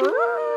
Ooh.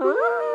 Ah.